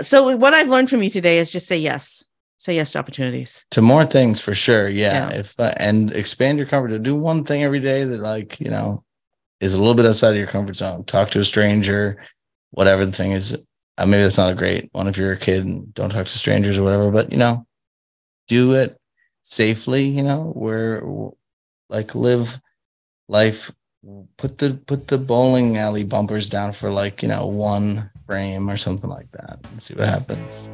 So what I've learned from you today is just say yes. Say yes to opportunities. To more things for sure. Yeah. Yeah. If uh, and expand your comfort to do one thing every day that like, you know, is a little bit outside of your comfort zone. Talk to a stranger, whatever the thing is. Uh, maybe that's not a great one if you're a kid and don't talk to strangers or whatever, but you know, do it safely, you know, where like live life put the put the bowling alley bumpers down for like, you know, one frame or something like that and see what happens.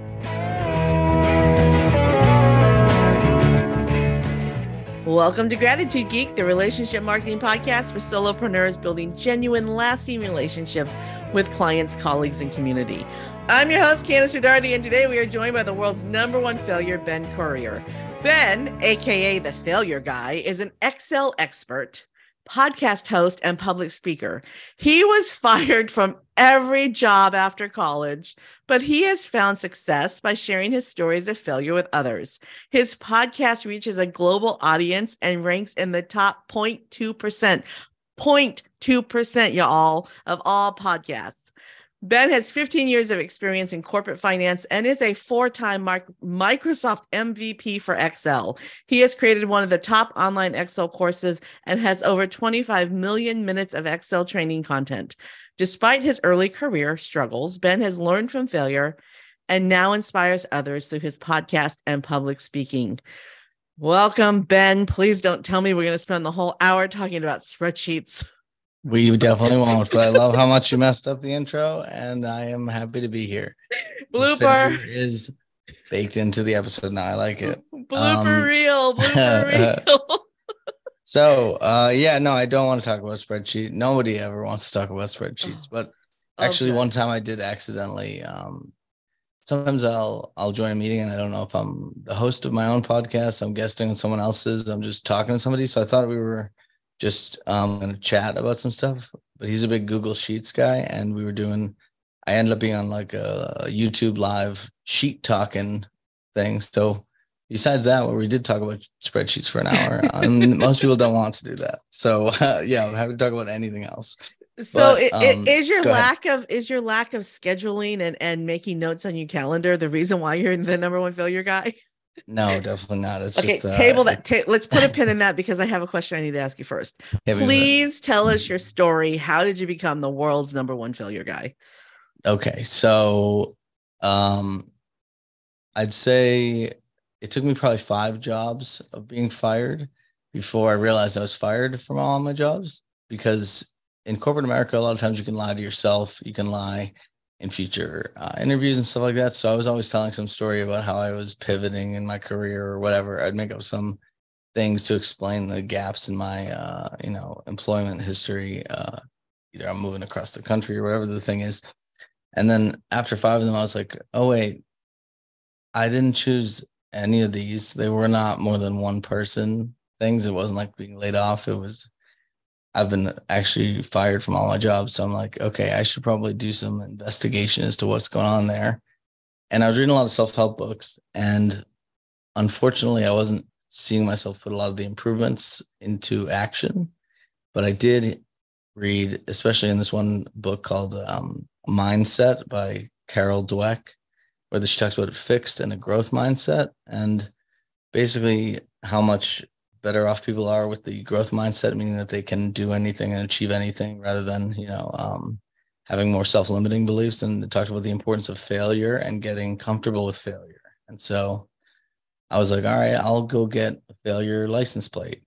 Welcome to Gratitude Geek, the relationship marketing podcast for solopreneurs building genuine, lasting relationships with clients, colleagues, and community. I'm your host, Kandas Rodarte, and today we are joined by the world's number one failure, Ben Currier. Ben, aka the failure guy, is an Excel expert, podcast host, and public speaker. He was fired from every job after college, but he has found success by sharing his stories of failure with others. His podcast reaches a global audience and ranks in the top 0.2%. 0.2%, y'all, of all podcasts. Ben has 15 years of experience in corporate finance and is a four time Microsoft MVP for Excel. He has created one of the top online Excel courses and has over 25 million minutes of Excel training content. Despite his early career struggles, Ben has learned from failure and now inspires others through his podcast and public speaking. Welcome, Ben. Please don't tell me we're going to spend the whole hour talking about spreadsheets. We definitely won't, but I love how much you messed up the intro, and I am happy to be here. Blooper is baked into the episode now. I like it. blooper Um, reel, blooper reel. So, uh, yeah, no, I don't want to talk about spreadsheet. Nobody ever wants to talk about spreadsheets, but actually, Okay. one time I did accidentally. Um, sometimes I'll I'll join a meeting and I don't know if I'm the host of my own podcast. I'm guesting on someone else's. I'm just talking to somebody. So I thought we were just um to chat about some stuff. But he's a big Google Sheets guy, and we were doing. I ended up being on like a, YouTube live sheet talking thing. So besides that, where we did talk about spreadsheets for an hour, um, most people don't want to do that. So uh, yeah, I'm happy to talk about anything else. So But, i- i- um, is your go ahead. lack of is your lack of scheduling and and making notes on your calendar the reason why you're the number one failure guy? No, definitely not. It's Okay, just uh, table that. Ta- let's put a pin in that because I have a question I need to ask you first. hit me with it. Please tell us your story. How did you become the world's number one failure guy? Okay, so um I'd say it took me probably five jobs of being fired before I realized I was fired from all my jobs because in corporate America a lot of times you can lie to yourself, you can lie in future uh, interviews and stuff like that. So I was always telling some story about how I was pivoting in my career or whatever. I'd make up some things to explain the gaps in my uh you know employment history uh either I'm moving across the country or whatever the thing is. And then after five of them, I was like, oh, wait, I didn't choose any of these. They were not more than one person things. It wasn't like being laid off. It was, I've been actually fired from all my jobs. So I'm like, okay, I should probably do some investigation as to what's going on there. And I was reading a lot of self help books. And unfortunately, I wasn't seeing myself put a lot of the improvements into action. But I did read, especially in this one book called um, Mindset by Carol Dweck, where she talks about fixed and a growth mindset, and basically how much better off people are with the growth mindset, meaning that they can do anything and achieve anything, rather than you know um, having more self-limiting beliefs. And talked about the importance of failure and getting comfortable with failure. And so I was like, all right, I'll go get a failure license plate,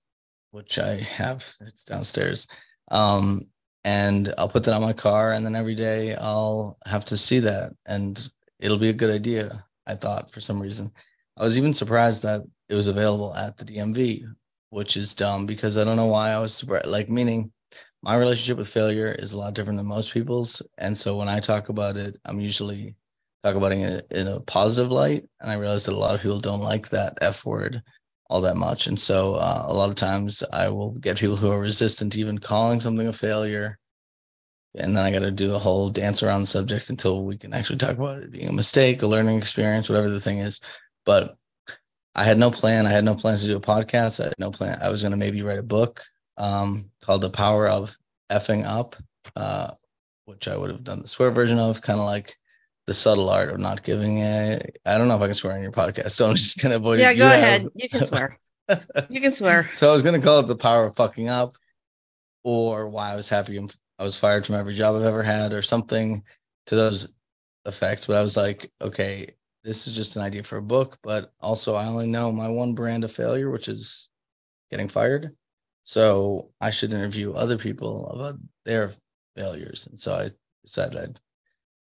which I have. It's downstairs. Um, and I'll put that on my car, and then every day I'll have to see that, and it'll be a good idea. I thought for some reason, I was even surprised that it was available at the DMV, which is dumb because I don't know why I was. Like, meaning my relationship with failure is a lot different than most people's, and so when I talk about it, I'm usually talk about it in a positive light, and I realize that a lot of people don't like that F word all that much. And so uh, a lot of times I will get people who are resistant to even calling something a failure. And then I got to do a whole dance around the subject until we can actually talk about it being a mistake, a learning experience, whatever the thing is. But I had no plan. I had no plans to do a podcast. I had no plan. I was going to maybe write a book um, called The Power of Effing Up, uh, which I would have done the swear version of, kind of like the subtle art of not giving a. I don't know if I can swear on your podcast, so I'm just gonna avoid. Yeah, it. Yeah, go You ahead. have- You can swear. You can swear. so I was gonna call it the power of fucking up, or why I was happy I was fired from every job I've ever had, or something to those effects. But I was like, okay, this is just an idea for a book, but also I only know my one brand of failure, which is getting fired. So I should interview other people about their failures. And so I decided I'd,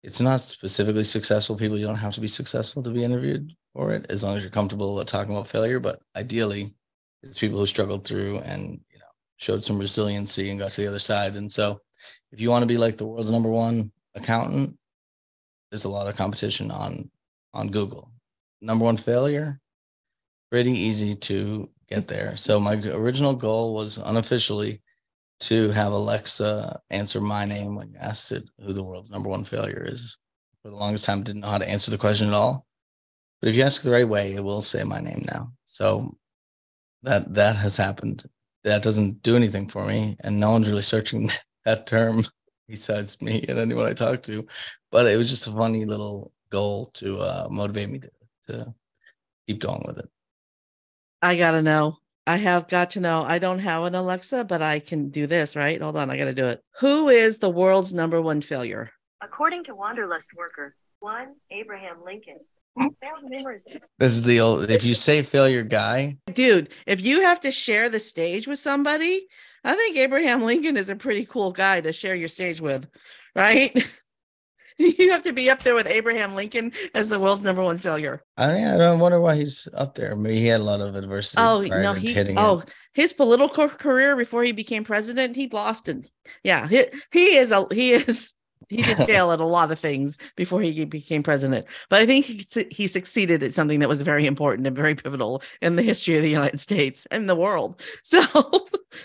it's not specifically successful people. You don't have to be successful to be interviewed for it, as long as you're comfortable talking about failure. But ideally, it's people who struggled through and you know showed some resiliency and got to the other side. And so, if you want to be like the world's number one accountant, there's a lot of competition on on Google. Number one failure, pretty easy to get there. So my original goal was unofficially to have Alexa answer my name when you asked it who the world's number one failure is. For the longest time, didn't know how to answer the question at all. But if you ask the right way, it will say my name now. So that that has happened. That doesn't do anything for me, and no one's really searching that term besides me and anyone I talk to. But it was just a funny little goal to uh, motivate me to, to keep going with it. I gotta know. I have got to know. I don't have an Alexa, but I can do this, right? Hold on, I gotta do it. Who is the world's number one failure? According to Wanderlust Worker, one Abraham Lincoln This is the old. If you say failure guy, Dude, if you have to share the stage with somebody, I think Abraham Lincoln is a pretty cool guy to share your stage with, right? you have to be up there with Abraham Lincoln as the world's number one failure. I, I don't wonder why he's up there. Maybe he had a lot of adversity. Oh no, he hitting oh it. his political career before he became president, he lost it. Yeah, he, he is a he is he did fail at a lot of things before he became president. But I think he he succeeded at something that was very important and very pivotal in the history of the United States and the world. So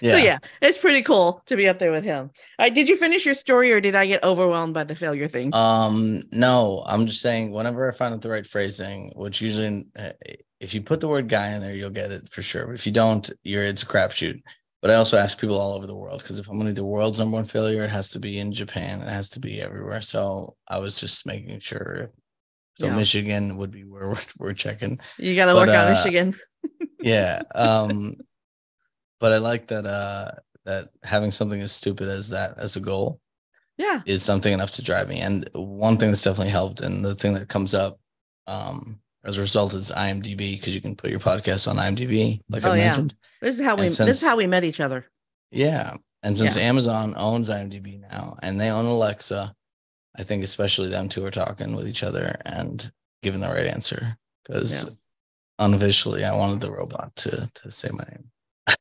yeah. so yeah, it's pretty cool to be up there with him. Right, did you finish your story or did I get overwhelmed by the failure thing? Um, no, I'm just saying whenever I find out the right phrasing, which usually uh, if you put the word guy in there, you'll get it for sure. But if you don't, you're it's a crapshoot. But I also ask people all over the world because if I'm going to do world's number one failure, it has to be in Japan. It has to be everywhere. So I was just making sure. So Yeah. Michigan would be where we're, we're checking. you got to work on uh, Michigan. Yeah. Um, but I like that. Uh, that having something as stupid as that as a goal Yeah. is something enough to drive me. And one thing that's definitely helped, and the thing that comes up um, as a result is IMDb because you can put your podcast on IMDb, like Oh, I yeah. mentioned. This is how we And this is how we met each other. Yeah. And since Yeah. Amazon owns IMDb now and they own Alexa, I think especially them two are talking with each other and giving the right answer because Yeah. unofficially I wanted the robot to to say my name.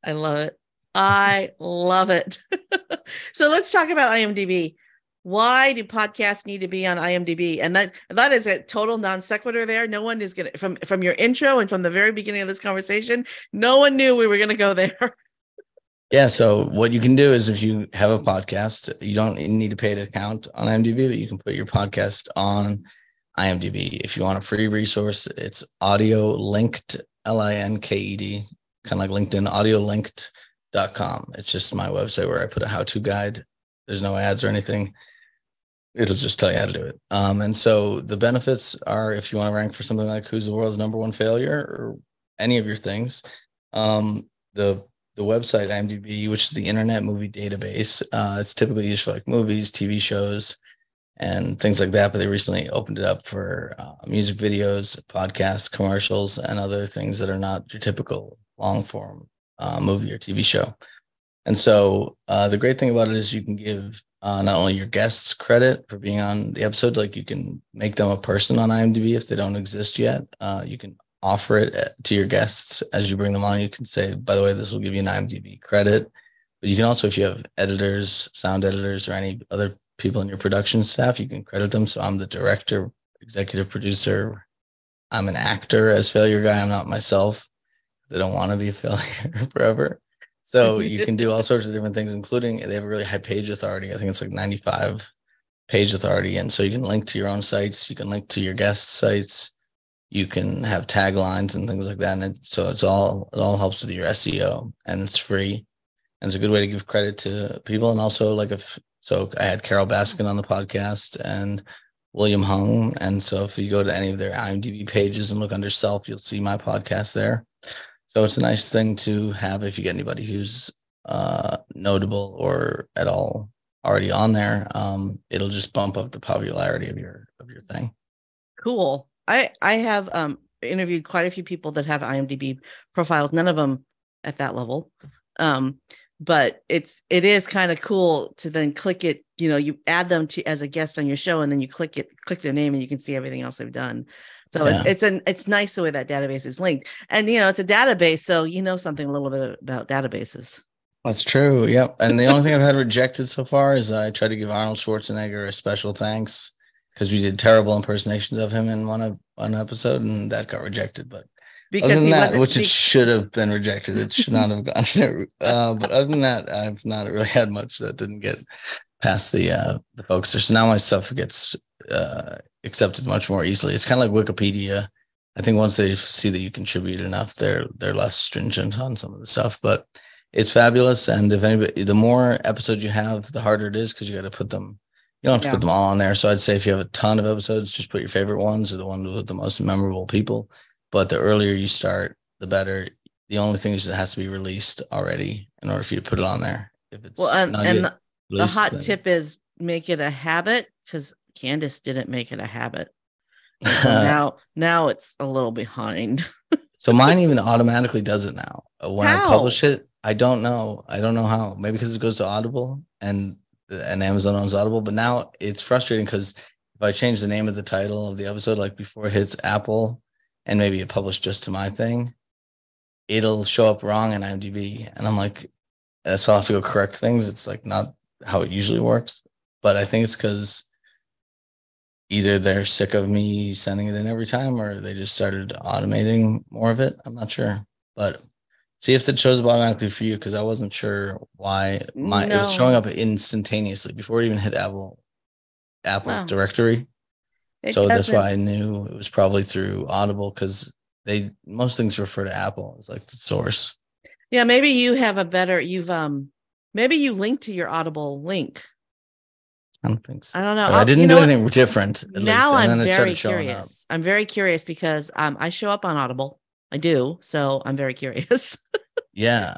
I love it. I love it. so let's talk about IMDb. Why do podcasts need to be on IMDb? And that that is a total non sequitur there. No one is gonna from from your intro and from the very beginning of this conversation, no one knew we were gonna go there. Yeah. So what you can do is if you have a podcast, you don't need to pay an account on IMDb, but you can put your podcast on IMDb. If you want a free resource, it's audio linked, L-I-N-K-E-D, kind of like LinkedIn, audiolinked.com. It's just my website where I put a how-to guide. There's no ads or anything. It'll just tell you how to do it. Um, and so the benefits are if you want to rank for something like who's the world's number one failure or any of your things, um, the the website IMDb, which is the Internet Movie Database. Uh, it's typically used for like movies, TV shows, and things like that. But they recently opened it up for uh, music videos, podcasts, commercials, and other things that are not your typical long form uh, movie or TV show. And so uh, the great thing about it is you can give uh, not only your guests credit for being on the episode, like you can make them a person on IMDb if they don't exist yet. Uh, you can offer it uh, to your guests as you bring them on. You can say, by the way, this will give you an IMDb credit. But you can also, if you have editors, sound editors, or any other people in your production staff, you can credit them. So I'm the director, executive producer. I'm an actor as failure guy. I'm not myself. I don't want to be a failure forever. So you can do all sorts of different things, including they have a really high page authority. I think it's like 95 page authority. And so you can link to your own sites, you can link to your guest sites, you can have taglines and things like that. And it, so it's all it all helps with your SEO and it's free. And it's a good way to give credit to people. And also like if so I had Carole Baskin on the podcast and William Hung. And so if you go to any of their IMDb pages and look under self, you'll see my podcast there. So it's a nice thing to have if you get anybody who's uh, notable or at all already on there. Um, it'll just bump up the popularity of your of your thing. Cool. I I have um interviewed quite a few people that have IMDb profiles. None of them at that level. Um, but it's it is kind of cool to then click it you know you add them to as a guest on your show and then you click it click their name and you can see everything else they've done so yeah. it's it's an it's nice the way that database is linked and you know it's a database so you know something a little bit about databases that's true yep and the only thing i've had rejected so far is i tried to give arnold schwarzenegger a special thanks because we did terrible impersonations of him in one of one episode and that got rejected but because other than that, which it should have been rejected, it should not have gone there. Uh, but other than that, I've not really had much that didn't get past the uh, the folks. So now my stuff gets uh, accepted much more easily. It's kind of like Wikipedia. I think once they see that you contribute enough, they're they're less stringent on some of the stuff. But it's fabulous, and if anybody, the more episodes you have, the harder it is because you got to put them. You don't have to yeah. put them all on there. So I'd say if you have a ton of episodes, just put your favorite ones or the ones with the most memorable people but the earlier you start, the better. The only thing is it has to be released already in order for you to put it on there. If it's well, and, and the, released, the hot then... tip is make it a habit because Kandas didn't make it a habit. So now, now it's a little behind. so mine even automatically does it now. When how? I publish it, I don't know. I don't know how. Maybe because it goes to Audible and and Amazon owns Audible. But now it's frustrating because if I change the name of the title of the episode, like before it hits Apple and maybe it published just to my thing, it'll show up wrong in IMDb. And I'm like, so I'll have to go correct things. It's like not how it usually works. But I think it's because either they're sick of me sending it in every time or they just started automating more of it. I'm not sure. But see if it shows up automatically for you because I wasn't sure why my no. it was showing up instantaneously before it even hit Apple Apple's wow. directory. It so that's why I knew it was probably through Audible because they most things refer to Apple as like the source. Yeah, maybe you have a better you've um maybe you link to your Audible link. I don't think so. I don't know. I didn't do anything what? different. now least, I'm very curious. I'm very curious because um I show up on Audible. I do, so I'm very curious. yeah.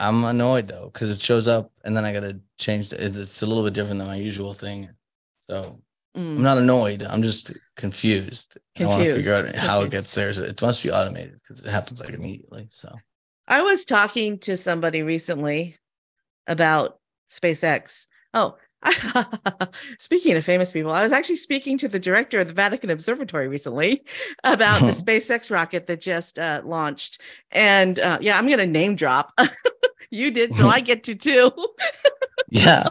I'm annoyed though because it shows up and then I got to change. The, it's a little bit different than my usual thing. So Mm. I'm not annoyed. I'm just confused. confused. I want to figure out confused. how it gets there. So it must be automated because it happens like immediately. So I was talking to somebody recently about SpaceX. Oh, speaking of famous people, I was actually speaking to the director of the Vatican Observatory recently about the SpaceX rocket that just uh, launched. And uh, yeah, I'm going to name drop. you did, so I get to too. yeah.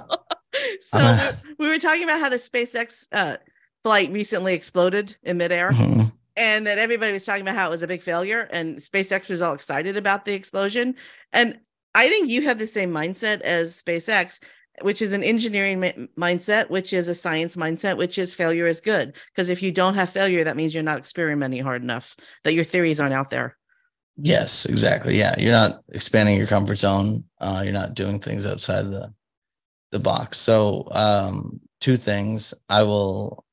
so uh, we were talking about how the SpaceX uh, flight recently exploded in midair. Mm-hmm. And that everybody was talking about how it was a big failure, and SpaceX was all excited about the explosion. And I think you have the same mindset as SpaceX, which is an engineering mindset, which is a science mindset, which is failure is good. Because if you don't have failure, that means you're not experimenting hard enough, that your theories aren't out there. Yes, exactly. Yeah, you're not expanding your comfort zone. Uh, you're not doing things outside of the the box. So um, two things. I will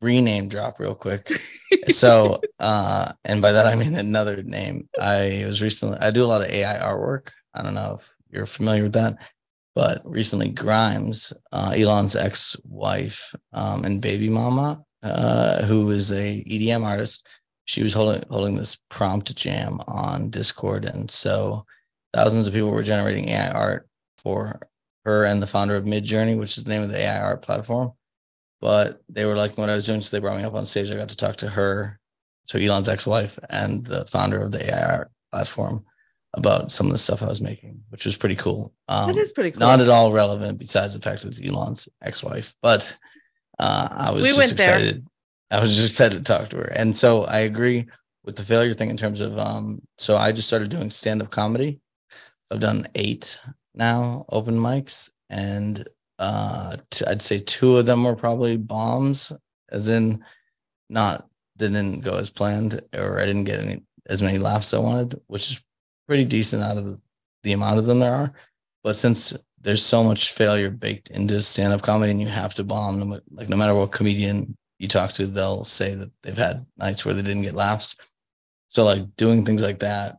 rename drop real quick. so uh, and by that I mean another name. I was recently I do a lot of AI artwork. I don't know if you're familiar with that, but recently Grimes, uh, Elon's ex-wife um, and baby mama, uh, who is a EDM artist, she was holding holding this prompt jam on Discord, and so thousands of people were generating AI art for her and the founder of Midjourney, which is the name of the AI art platform. But they were liking what I was doing, so they brought me up on stage. I got to talk to her, so Elon's ex-wife and the founder of the AI art platform about some of the stuff I was making, which was pretty cool. Um, that is pretty cool. Not at all relevant, besides the fact that it's Elon's ex-wife, but uh, I was we just excited. There. I was just excited to talk to her, and so I agree with the failure thing in terms of. Um, so I just started doing stand-up comedy. I've done eight now, open mics, and uh, t- I'd say two of them were probably bombs, as in not they didn't go as planned, or I didn't get any as many laughs I wanted, which is pretty decent out of the, amount of them there are. But since there's so much failure baked into stand-up comedy, and you have to bomb, them, like no matter what comedian you talk to, they'll say that they've had nights where they didn't get laughs. So like doing things like that,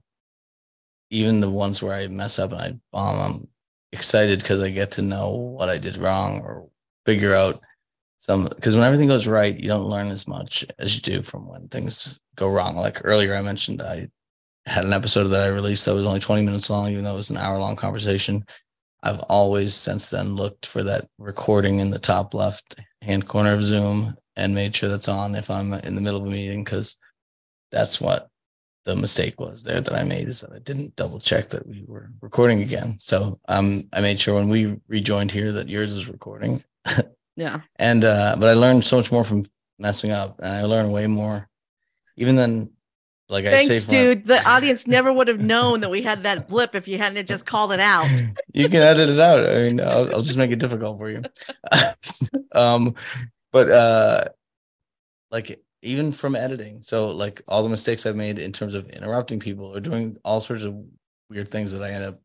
even the ones where I mess up and I bomb, I'm excited because I get to know what I did wrong or figure out some because when everything goes right, you don't learn as much as you do from when things go wrong. Like earlier I mentioned I had an episode that I released that was only 20 minutes long, even though it was an hour long conversation. I've always since then looked for that recording in the top left hand corner of Zoom and made sure that's on if I'm in the middle of a meeting because that's what the mistake was there that I made is that I didn't double check that we were recording again. So um I made sure when we rejoined here that yours is recording. Yeah. and uh but I learned so much more from messing up and I learned way more even than like I say Thanks, my- dude. The audience never would have known that we had that blip if you hadn't just called it out. you can edit it out. I mean, I'll, I'll just make it difficult for you. um, but uh, like even from editing, so like all the mistakes I've made in terms of interrupting people or doing all sorts of weird things that I end up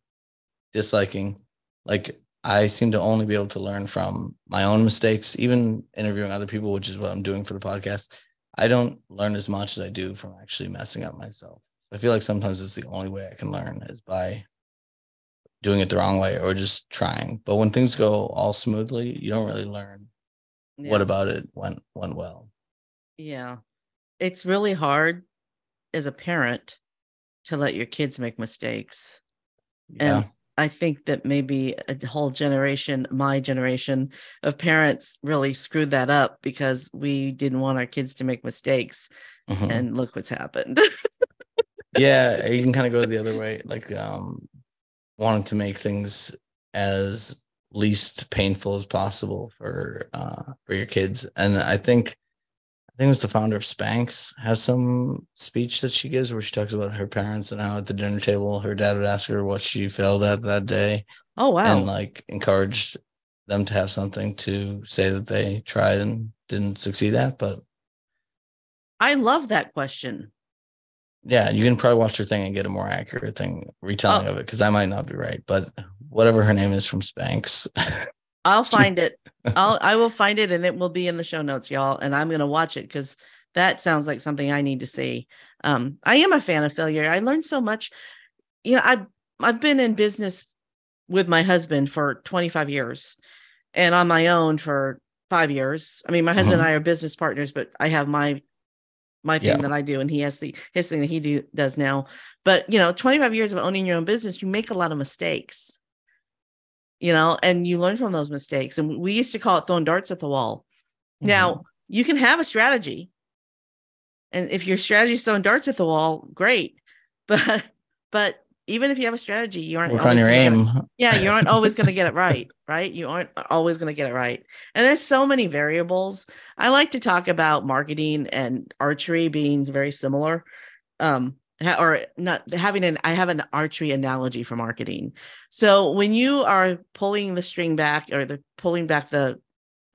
disliking, like I seem to only be able to learn from my own mistakes, even interviewing other people, which is what I'm doing for the podcast. I don't learn as much as I do from actually messing up myself. I feel like sometimes it's the only way I can learn is by doing it the wrong way or just trying. But when things go all smoothly, you don't really learn what about it went went well. Yeah. It's really hard as a parent to let your kids make mistakes. Yeah. And I think that maybe a whole generation, my generation of parents really screwed that up because we didn't want our kids to make mistakes. Mhm. And look what's happened. yeah, you can kind of go the other way, like um wanting to make things as least painful as possible for uh for your kids. And I think think it was the founder of Spanx has some speech that she gives where she talks about her parents and how at the dinner table her dad would ask her what she failed at that day oh, wow. and like encouraged them to have something to say that they tried and didn't succeed at. But I love that question. yeah, you can probably watch her thing and get a more accurate thing retelling Oh. of it because I might not be right, but whatever her name is from Spanx. I'll find it. I'll I will find it and it will be in the show notes, y'all. And I'm gonna watch it because that sounds like something I need to see. Um, I am a fan of failure. I learned so much. You know, I've I've been in business with my husband for 25 years and on my own for five years. I mean, my husband and I are business partners, but I have my my thing Yeah. that I do, and he has the his thing that he do, does now. But you know, 25 years of owning your own business, you make a lot of mistakes you know, and you learn from those mistakes. And we used to call it throwing darts at the wall. Mm-hmm. Now, you can have a strategy. And if your strategy is throwing darts at the wall, great. But but even if you have a strategy, you aren't work on your gonna aim. yeah, you aren't always going to get it right, right? You aren't always going to get it right. And there's so many variables. I like to talk about marketing and archery being very similar. Um or not having an I have an archery analogy for marketing. So when you are pulling the string back or the pulling back the,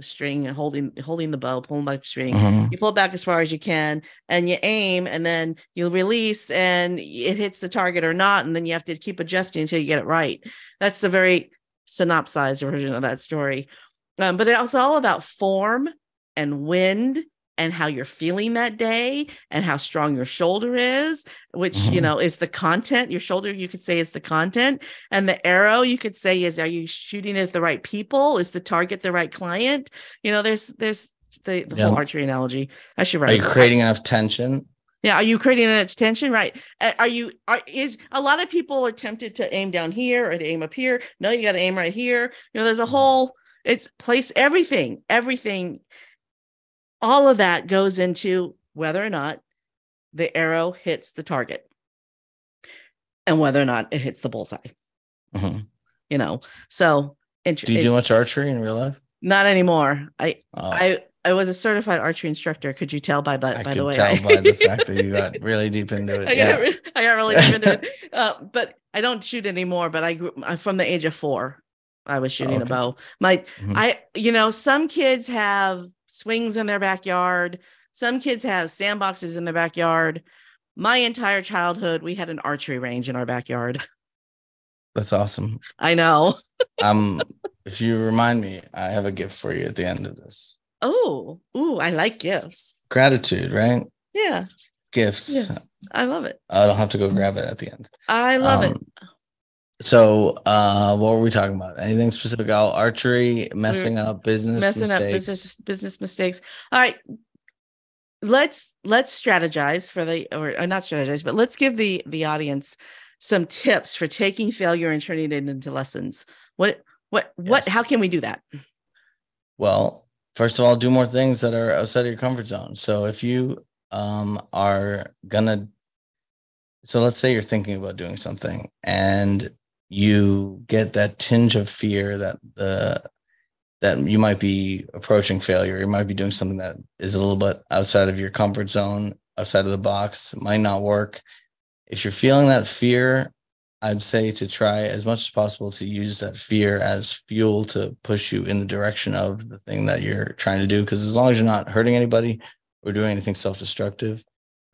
string and holding holding the bow, pulling back the string, Mhm. you pull back as far as you can and you aim and then you release and it hits the target or not and then you have to keep adjusting until you get it right that's the very synopsized version of that story um, but it's all about form and wind and how you're feeling that day and how strong your shoulder is which you Mhm. know is the content your shoulder you could say is the content and the arrow you could say is are you shooting at the right people? Is the target the right client? You know there's there's the, the whole archery analogy. I should write Are you creating enough tension? yeah are you creating an attention right. Are you are is a lot of people are tempted to aim down here or to aim up here. No you got to aim right here. You know there's a Mhm. whole it's place everything everything all of that goes into whether or not the arrow hits the target and whether or not it hits the bullseye Mhm. you know so Do you do much archery in real life? not anymore i Oh, i i was a certified archery instructor could you tell by by, I by could the way tell I- by the fact that you got really deep into it. I yeah. got, re- I got really deep into it. Uh, but I don't shoot anymore. But I grew I'm from the age of four. I was shooting a okay. bow. My, Mhm. I, you know, some kids have swings in their backyard. Some kids have sandboxes in their backyard. My entire childhood, we had an archery range in our backyard. That's awesome. I know. Um, if you remind me, I have a gift for you at the end of this. Oh, ooh, I like gifts. Gratitude, right? Yeah, Gifts. Yeah. I love it. I don't have to go grab it at the end. I love it. So, uh, what were we talking about? Anything specific? Oh, archery, messing up, business, Messing up business business mistakes. All right. Let's let's strategize for the or, or not strategize, but let's give the the audience some tips for taking failure and turning it into lessons. What what what Yes. how can we do that? Well, first of all, do more things that are outside of your comfort zone. So if you um are gonna so let's say you're thinking about doing something and you get that tinge of fear that the that you might be approaching failure, you might be doing something that is a little bit outside of your comfort zone, outside of the box, it might not work. If you're feeling that fear, I'd say to try as much as possible to use that fear as fuel to push you in the direction of the thing that you're trying to do. Because as long as you're not hurting anybody or doing anything self-destructive,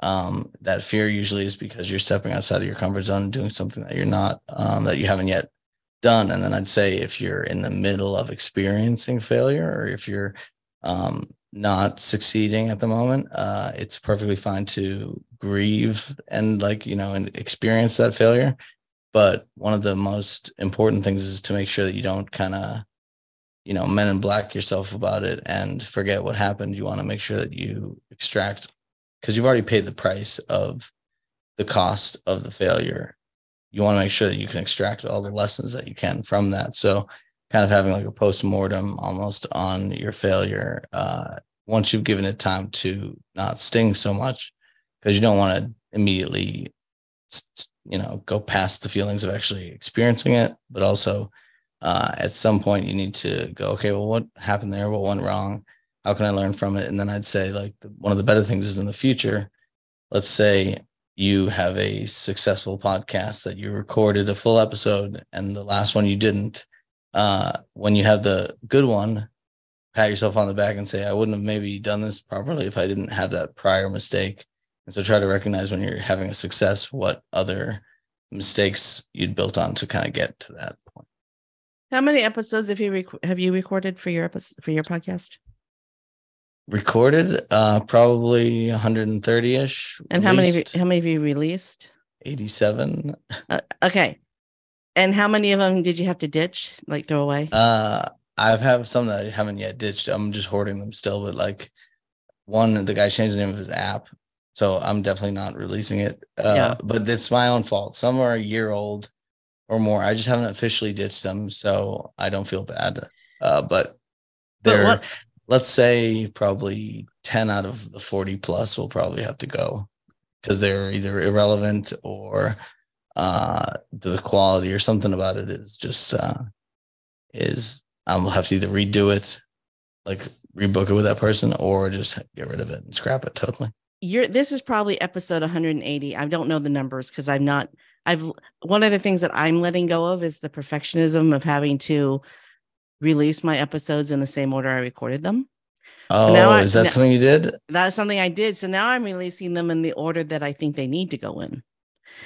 um, that fear usually is because you're stepping outside of your comfort zone and doing something that you're not, um, that you haven't yet done. And then I'd say if you're in the middle of experiencing failure or if you're um, not succeeding at the moment, uh, it's perfectly fine to grieve and like, you know, and experience that failure but one of the most important things is to make sure that you don't kind of you know men in black yourself about it and forget what happened you want to make sure that you extract because you've already paid the price of the cost of the failure. You want to make sure that you can extract all the lessons that you can from that. So kind of having like a post-mortem almost on your failure uh, once you've given it time to not sting so much because you don't want to immediately you know go past the feelings of actually experiencing it. But also uh, at some point you need to go okay well what happened there? What went wrong how can i learn from it and then i'd say like one of the better things is in the future let's say you have a successful podcast that you recorded a full episode and the last one you didn't uh, when you have the good one pat yourself on the back and say i wouldn't have maybe done this properly if i didn't have that prior mistake and so try to recognize when you're having a success what other mistakes you'd built on to kind of get to that point. How many episodes have you rec- have you recorded for your for your podcast? Recorded uh probably 130ish. And how many have you, how many have you released? 87. Uh, okay. And how many of them did you have to ditch, like throw away? Uh I've some that I haven't yet ditched. I'm just hoarding them still, but like one the guy changed the name of his app. So I'm definitely not releasing it. Uh Yeah. but it's my own fault. Some are a year old or more. I just haven't officially ditched them, so I don't feel bad. Uh but But they're what- let's say probably 10 out of the 40 plus will probably have to go because they're either irrelevant or uh the quality or something about it is just uh is I'll have to either redo it like rebook it with that person or just get rid of it and scrap it totally You're this is probably episode 180. I don't know the numbers because I'm not I've one of the things that I'm letting go of is the perfectionism of having to release my episodes in the same order I recorded them. oh now I- is that now- something you did That's something I did. So now I'm releasing them in the order that I think they need to go in.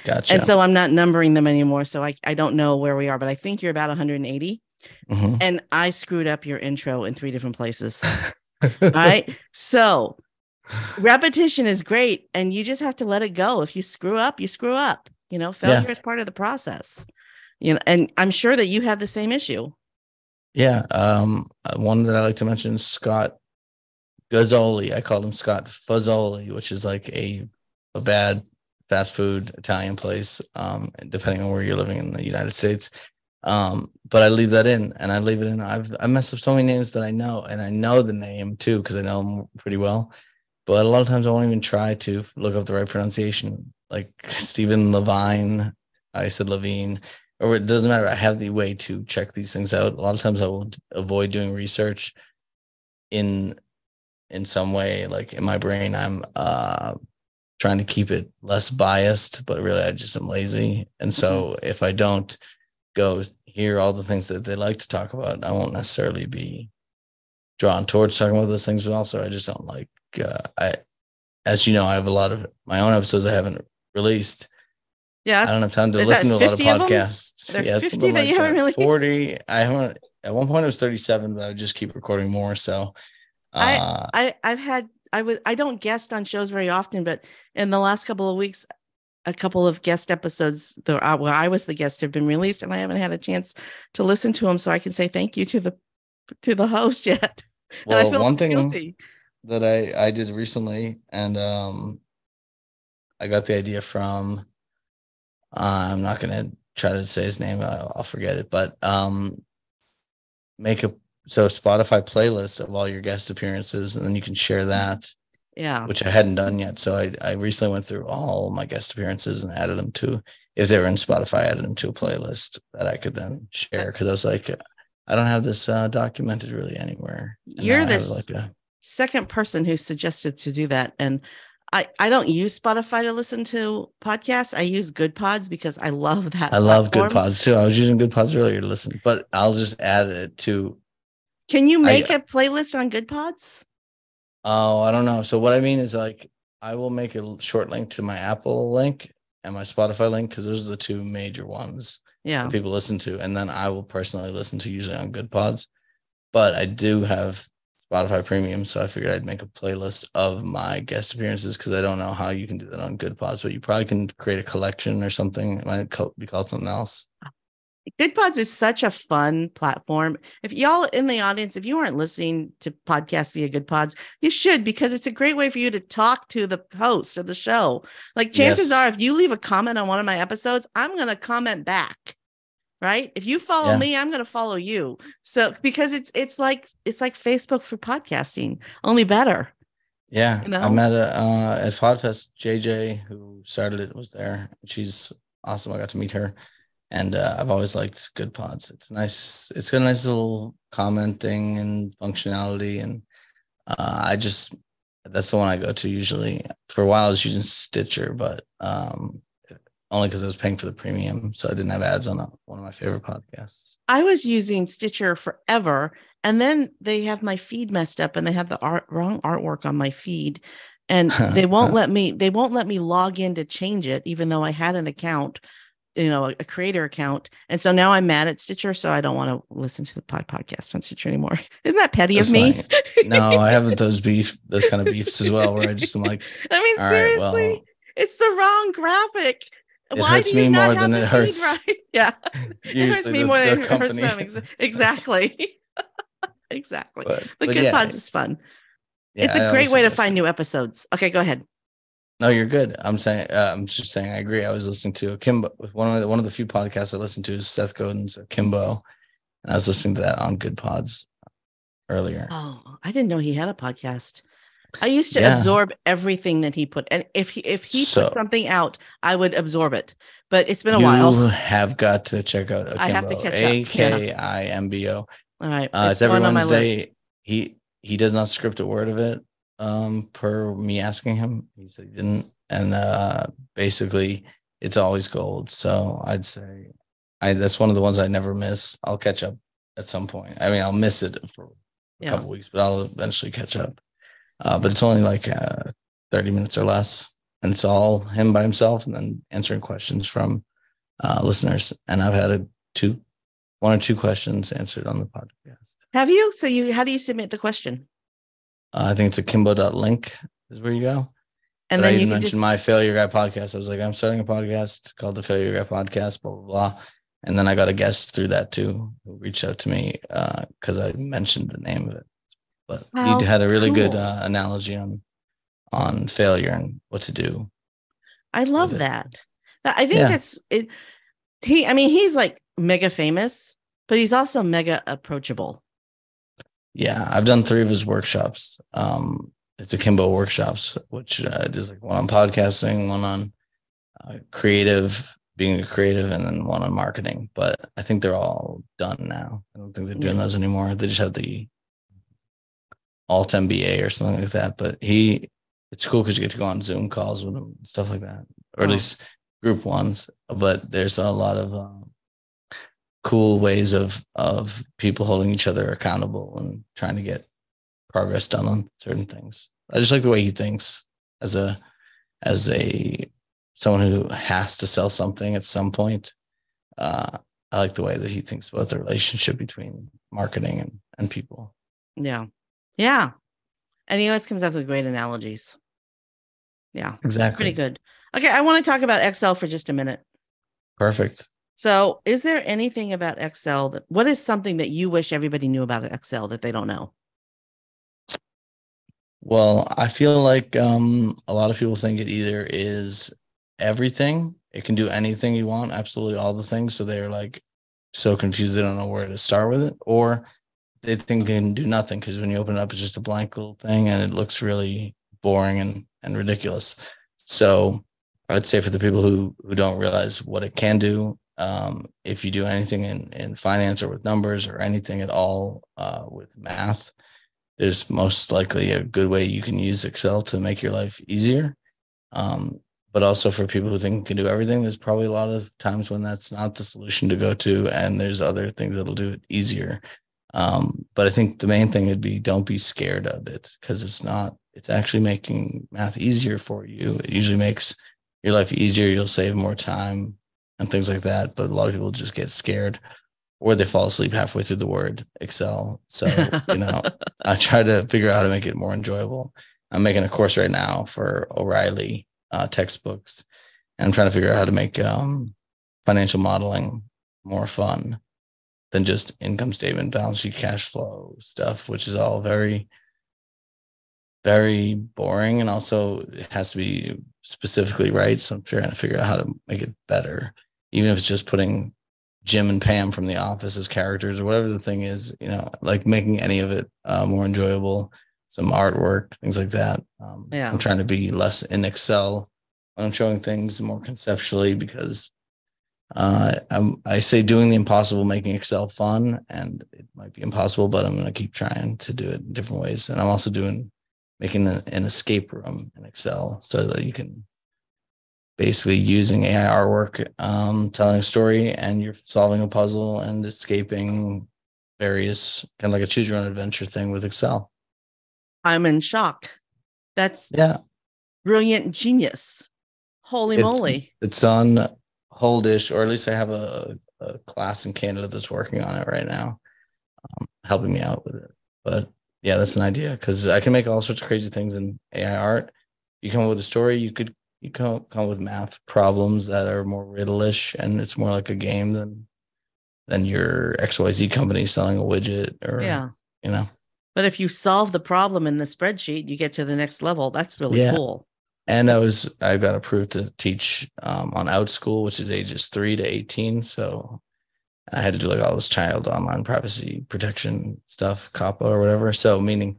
gotcha And so I'm not numbering them anymore. So I, I don't know where we are, but I think you're about 180. Mhm. And I screwed up your intro in three different places. All right. So repetition is great. And you just have to let it go. If you screw up, you screw up. You know, failure is part of the process. You know, and I'm sure that you have the same issue. Yeah. Um, uh, one that I like to mention is Scott Gazzoli. I called him Scott Fazzoli, which is like a a bad fast food Italian place, um, depending on where you're living in the United States. Um, but I leave that in and I leave it in. I've I messed up so many names that I know, and I know the name too because I know them pretty well. But a lot of times I won't even try to look up the right pronunciation. Like Stephen Levine, I said Levine or it doesn't matter. I have the way to check these things out. A lot of times I will avoid doing research in in some way. Like in my brain, I'm uh trying to keep it less biased, but really I just am lazy. And so if I don't go hear all the things that they like to talk about, I won't necessarily be drawn towards talking about those things. But also I just don't like uh, I as you know, I have a lot of my own episodes I haven't released. Yeah. I don't have time to listen to a lot of 50 of podcasts. There Yeah, 50 something that you haven't released? Forty. I haven't. At one point, it was thirty-seven, but I would just keep recording more. So, I- Uh, I I've had I was I don't guest on shows very often, but in the last couple of weeks, a couple of guest episodes though uh, where I was the guest have been released, and I haven't had a chance to listen to them, so I can say thank you to the to the host yet. and I well, feel one thing guilty. that I I did recently, and um, I got the idea from. Uh, I'm not gonna try to say his name. I'll, I'll forget it. But um, make a so Spotify playlist of all your guest appearances, and then you can share that, Yeah, which I hadn't done yet. So I I recently went through all my guest appearances and added them to if they were in Spotify, I added them to a playlist that I could then share because I was like. I don't have this uh, documented really anywhere. And You're now I have, the like a second person who suggested to do that, and I I don't use Spotify to listen to podcasts. I use Good Pods because I love that. I love Good. Pods too. I was using Good Pods earlier to listen, but I'll just add it to. Can you make a playlist on Good Pods? Oh, I don't know. So what I mean is like I will make a short link to my Apple link and my Spotify link because those are the two major ones Yeah. that people listen to, and then I will personally listen to usually on Good Pods. But I do have Spotify Premium, so I figured I'd make a playlist of my guest appearances because I don't know how you can do that on Good Pods, but you probably can create a collection or something. It might be called something else. Good Pods is such a fun platform. If y'all in the audience, if you aren't listening to podcasts via Good Pods, you should because it's a great way for you to talk to the host of the show. Like chances Yes. are, if you leave a comment on one of my episodes, I'm going to comment back. Right? If you follow Yeah. me, I'm going to follow you. So because it's it's like it's like Facebook for podcasting, only better. Yeah, You know? I met a uh, at Podfest. JJ, who started it, was there. She's awesome. I got to meet her, and uh, I've always liked Good Pods. It's nice. It's got a nice little commenting and functionality, and uh, I just that's the one I go to usually. For a while, I was using Stitcher, but um, only because I was paying for the premium, so I didn't have ads on one of my favorite podcasts. I was using Stitcher forever, and then they have my feed messed up, and they have the art wrong artwork on my feed, and they won't let me. They won't let me log in to change it, even though I had an account, you know, a, a creator account, and so now I'm mad at Stitcher, so I don't want to listen to the pod podcast on Stitcher anymore. Isn't that petty That's of me? No, I have those beef, those kind of beefs as well, where I just am like, I mean, all right, seriously, well, it's the wrong graphic. It Why hurts do you me not more have than it hurts Right? Yeah. it hurts me the- more than it hurts them. Ex- Exactly. exactly. but, The but Good yeah, Pods is fun. yeah, it's I a always great way to find new episodes. Okay, go ahead. No, you're good. I'm saying, uh, I'm just saying, I agree. I was listening to Akimbo. One of the, one of the few podcasts I listened to is Seth Godin's Akimbo, and I was listening to that on Good Pods earlier. Oh, I didn't know he had a podcast. I used to Yeah. absorb everything that he put, and if he if he So- put something out, I would absorb it. But it's been a you while. have got to check out Akimbo. I have to catch up, A. K I M B O. All right, Uh, it's every on my list. Wednesday. He he does not script a word of it. Um, per me asking him, he said he didn't, and uh, basically it's always gold. So I'd say I that's one of the ones I never miss. I'll catch up at some point. I mean, I'll miss it for a Yeah. couple weeks, but I'll eventually catch up. Uh, but it's only like uh, thirty minutes or less, and it's all him by himself, and then answering questions from uh, listeners. And I've had a two, one or two questions answered on the podcast. Have you? So you how do you submit the question? Uh, I think it's akimbo.link is where you go. And But I then you even mentioned just my failure guy podcast. I was like, I'm starting a podcast called the Failure Guy Podcast, blah blah blah. And then I got a guest through that too, who reached out to me because I mentioned the name of it. But he had a really good uh, analogy on on failure and what to do. I love that. I think Yeah. that's it. He, I mean, he's like mega famous, but he's also mega approachable. Yeah, I've done three of his workshops. Um, it's Akimbo workshops, which uh, there's like one on podcasting, one on uh, creative, being a creative, and then one on marketing. But I think they're all done now. I don't think they're doing Yeah. those anymore. They just have the alt MBA or something like that. But he, it's cool because you get to go on Zoom calls with him and stuff like that, or at Oh. least group ones. But there's a lot of um, cool ways of of people holding each other accountable and trying to get progress done on certain things. I just like the way he thinks as a as a someone who has to sell something at some point. Uh, I like the way that he thinks about the relationship between marketing and, and people. Yeah. Yeah. And he always comes up with great analogies. Yeah, Exactly. pretty good. Okay, I want to talk about Excel for just a minute. Perfect. So, is there anything about Excel that what is something that you wish everybody knew about Excel that they don't know? Well, I feel like um, a lot of people think it either is everything, it can do anything you want, absolutely all the things. So they're like so confused they don't know where to start with it, or they think they can do nothing because when you open it up, it's just a blank little thing and it looks really boring and, and ridiculous. So I'd say for the people who who don't realize what it can do, um, if you do anything in, in finance or with numbers or anything at all uh, with math, there's most likely a good way you can use Excel to make your life easier. Um, but also for people who think can do everything, there's probably a lot of times when that's not the solution to go to, and there's other things that'll do it easier. Um, but I think the main thing would be don't be scared of it because it's not, it's actually making math easier for you. It usually makes your life easier. You'll save more time and things like that. But a lot of people just get scared or they fall asleep halfway through the word Excel. So, you know, I try to figure out how to make it more enjoyable. I'm making a course right now for O'Reilly uh, textbooks. And I'm trying to figure out how to make um, financial modeling more fun than just income statement, balance sheet, cash flow stuff, which is all very, very boring. And also it has to be specifically right. So I'm trying to figure out how to make it better, even if it's just putting Jim and Pam from The Office as characters or whatever the thing is, you know, like making any of it uh, more enjoyable, some artwork, things like that. Um, Yeah. I'm trying to be less in Excel when I'm showing things more conceptually because uh, I'm, I say doing the impossible, making Excel fun, and it might be impossible, but I'm going to keep trying to do it in different ways. And I'm also doing making a, an escape room in Excel so that you can basically using AI artwork, um, telling a story, and you're solving a puzzle and escaping various kind of like a choose your own adventure thing with Excel. I'm in shock. That's Yeah, brilliant genius. Holy It- moly. it's on Holdish, or at least I have a, a class in Canada that's working on it right now, um, helping me out with it. But yeah, that's an idea because I can make all sorts of crazy things in AI art. You come up with a story, you could you come come up with math problems that are more riddle-ish, and it's more like a game than than your XYZ company selling a widget or Yeah. you know. But if you solve the problem in the spreadsheet, you get to the next level. That's really Yeah. cool. And I was I got approved to teach um, on OutSchool, which is ages three to eighteen. So I had to do like all this child online privacy protection stuff, COPPA or whatever. So meaning,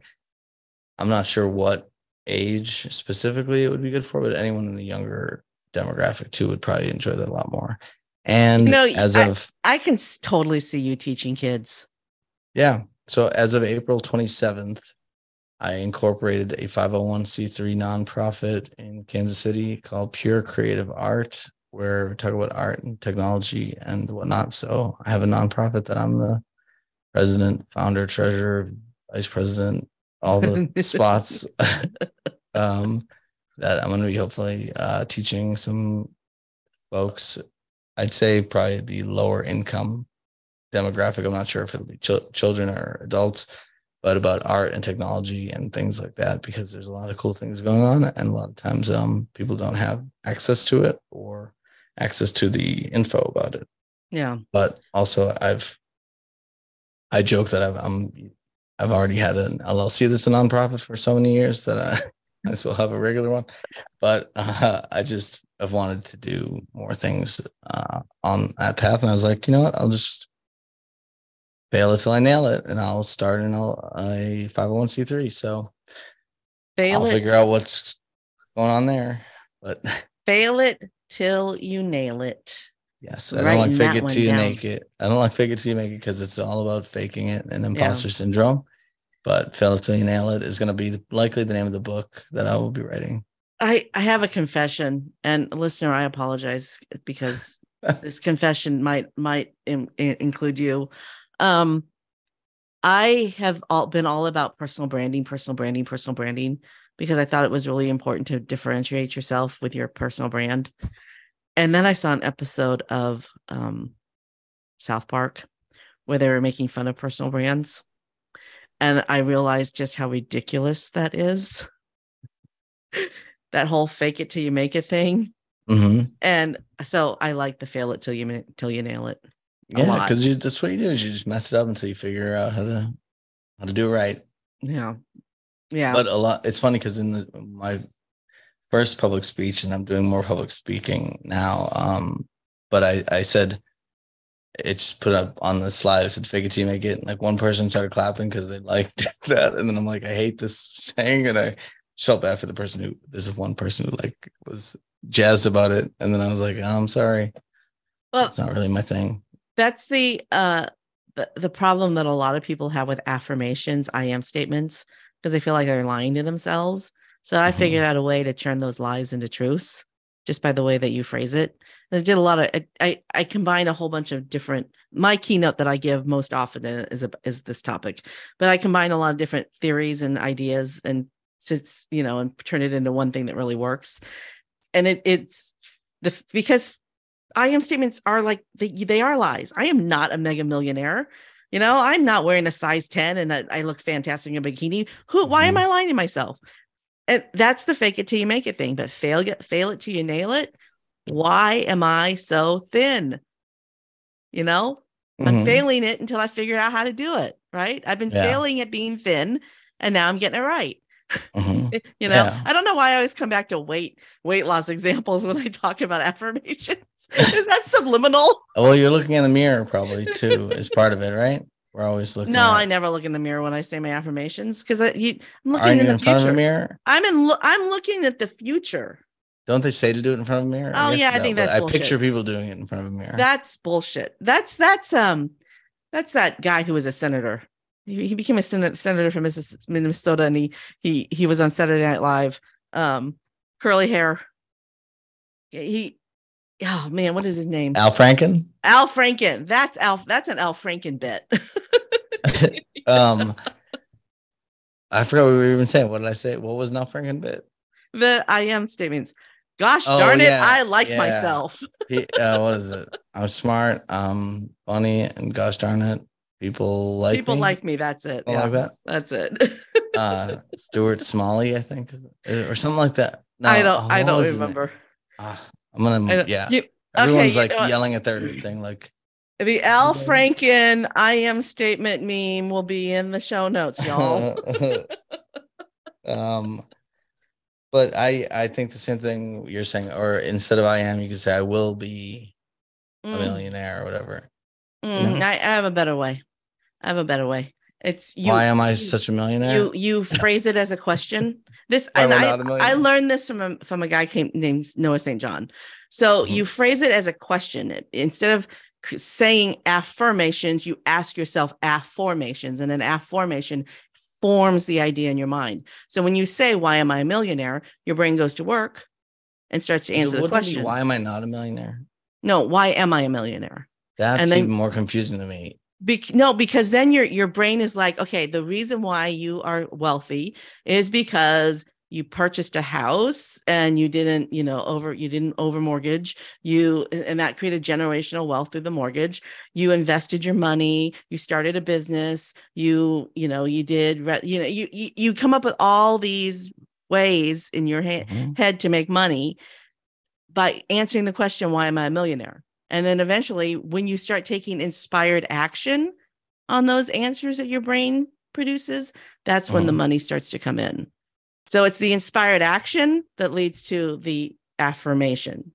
I'm not sure what age specifically it would be good for, but anyone in the younger demographic too would probably enjoy that a lot more. And You know, as I- of I can totally see you teaching kids. Yeah. So as of April 27th, I incorporated a 501c3 nonprofit in Kansas City called Pure Creative Art, where we talk about art and technology and whatnot. So I have a nonprofit that I'm the president, founder, treasurer, vice president, all the spots um, that I'm going to be hopefully uh, teaching some folks. I'd say probably the lower income demographic. I'm not sure if it'll be chil- children or adults, but about art and technology and things like that, because there's a lot of cool things going on, and a lot of times um, people don't have access to it or access to the info about it. Yeah. But also, I've I joke that I've I'm I've already had an LLC that's a nonprofit for so many years that I, I still have a regular one, but uh, I just have wanted to do more things uh, on that path, and I was like, you know what, I'll just fail it till I nail it, and I'll start in a 501c3. So Fail I'll it. figure out what's going on there. But Fail it till you nail it. yes, I don't like fake it one till you down. make it. I don't like fake it till you make it because it's all about faking it and imposter syndrome. But fail it till you nail it is going to be likely the name of the book that I will be writing. I I have a confession, and listener, I apologize because this confession might might in, in- include you. Um, I have all been all about personal branding, personal branding, personal branding, because I thought it was really important to differentiate yourself with your personal brand. And then I saw an episode of um, South Park where they were making fun of personal brands, And I realized just how ridiculous that is. that whole fake it till you make it thing. hmm And so I like the fail it till you till you nail it. Yeah, because you that's what you do is you just mess it up until you figure out how to how to do it right. Yeah. Yeah. But a lot it's funny because in the my first public speech, and I'm doing more public speaking now. Um, but I I said it just put up on the slide. I said fake it till you make it. And like one person started clapping because they liked that. And then I'm like, I hate this saying. And I felt bad for the person who this is one person who like was jazzed about it. And then I was like, oh, I'm sorry. well, It's not really my thing. That's the uh the, the problem that a lot of people have with affirmations i am statements because they feel like they're lying to themselves. So i Mhm. figured out a way to turn those lies into truths just by the way that you phrase it. I did a lot of i i, I combine a whole bunch of different my keynote that i give most often is a, is this topic but i combine a lot of different theories and ideas and you know and turn it into one thing that really works. And it it's the because I am statements are like they, they are lies. I am not a mega millionaire. You know, I'm not wearing a size 10 and I, I look fantastic in a bikini. Who why am Mhm. I lying to myself? And that's the fake it till you make it thing, but fail get fail it till you nail it. Why am I so thin? You know, I'm Mhm. failing it until I figure out how to do it. Right. I've been Yeah. failing at being thin and now I'm getting it right. Mhm. You know, Yeah. I don't know why I always come back to weight weight loss examples when I talk about affirmations. Is that subliminal? Well, you're looking in the mirror probably too, is part of it, right? We're always looking. No, I never look in the mirror when I say my affirmations because I'm looking Aren't in you the in front future. of a mirror? I'm in. Lo- I'm looking at the future. Don't they say to do it in front of a mirror? Oh, guess yeah, I think that's I bullshit. picture people doing it in front of a mirror. That's bullshit. That's that's um, that's that guy who was a senator. He, became a senator, senator from Minnesota, and he he he was on Saturday Night Live. Um, curly hair. He, oh man, what is his name? Al Franken. Al Franken. That's Al. That's an Al Franken bit. um, I forgot what we were even saying. What did I say? What was an Al Franken bit? the I am statements. Gosh Oh, darn it, yeah, I like yeah. myself. He, uh, what is it? I'm smart. I'm funny, and gosh darn it, people like People me. like me. That's it. Yeah, like that. that's it. Uh, Stuart Smalley, I think, or something like that. No, I don't. oh, I don't was his name? remember. Ah, I'm gonna. Yeah, you- everyone's you like yelling at their thing, like. the Al Franken I am statement meme will be in the show notes, y'all. um but i i think the same thing you're saying or instead of i am you could say i will be a Mm, millionaire or whatever mm? I, I have a better way. I have a better way. It's you. why am i you- such a millionaire you you phrase it as a question this and I I, not a I millionaire? learned this from a from a guy came named Noah St. John. So Mhm. you phrase it as a question instead of saying affirmations, you ask yourself affirmations, and an affirmation forms the idea in your mind. So when you say, "Why am I a millionaire?" your brain goes to work and starts to So answer the wouldn't be, question. why am i not a millionaire No, why am I a millionaire? That's then- even more confusing to me Bec- no, because then your your brain is like, okay, the reason why you are wealthy is because you purchased a house and you didn't, you know, over you didn't over mortgage you, and that created generational wealth through the mortgage. You invested your money, you started a business, you, you know, you did, you know, you you, you come up with all these ways in your ha- Mhm. head to make money by answering the question, why am I a millionaire? And then eventually, when you start taking inspired action on those answers that your brain produces, that's when the Mhm. money starts to come in. So it's the inspired action that leads to the affirmation.